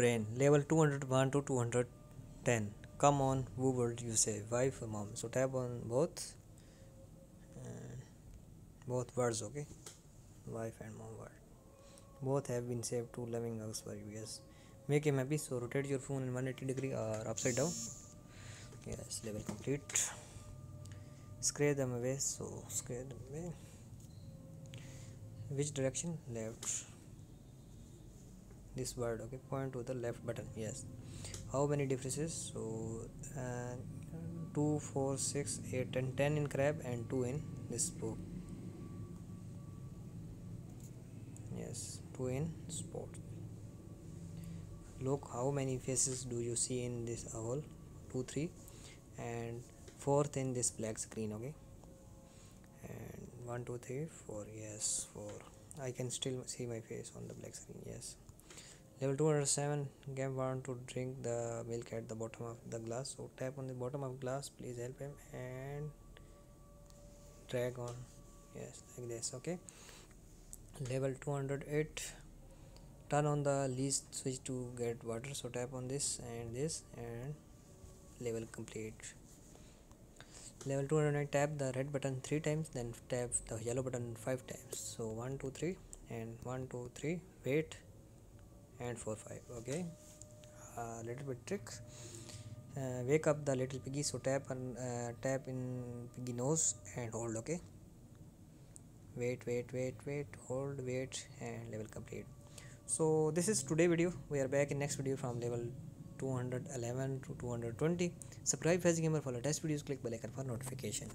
brain level 201 to 210 come on who would you say? Wife or mom? So tap on both. Both words okay? Wife and mom word. Both have been saved to loving hugs for you yes. Make him happy so rotate your phone in 180 degree or upside down. Yes level complete. Scrape them away so scrape them away. Which direction? Left this word okay? Point to the left button yes. How many differences? So uh, 2 4 6 8 and 10 in crab and 2 in this book yes 2 in sport. Look how many faces do you see in this owl? 2 3 and fourth in this black screen okay? And 1 2 3 4 yes 4 I can still see my face on the black screen yes level 207 game want to drink the milk at the bottom of the glass. So tap on the bottom of glass please help him and drag on. Yes like this okay? Level 208 turn on the least switch to get water. So tap on this and this and level complete. Level 209 tap the red button three times then tap the yellow button five times. So one two three and one two three wait and 4 5 okay? A uh, little bit trick uh, wake up the little piggy so tap and uh, tap in piggy nose and hold okay? Wait wait wait wait hold wait and level complete. So this is today video. We are back in next video from level 211 to 220 subscribe Fazie Gamer for latest videos. Click bell icon for notification